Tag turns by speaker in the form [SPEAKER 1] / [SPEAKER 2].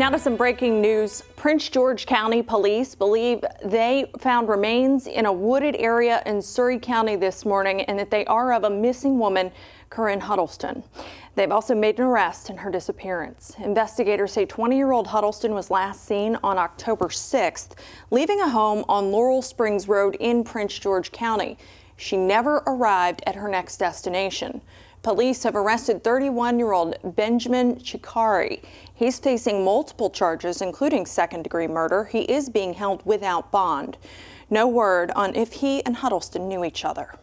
[SPEAKER 1] Now to some breaking news. Prince George County police believe they found remains in a wooded area in Surry County this morning and that they are of a missing woman, Corrine Huddleston. They've also made an arrest in her disappearance. Investigators say 20-year-old Huddleston was last seen on October 6th, leaving a home on Laurel Springs Road in Prince George County. She never arrived at her next destination. Police have arrested 31-year-old Benjamin Chikari. He's facing multiple charges, including second-degree murder. He is being held without bond. No word on if he and Huddleston knew each other.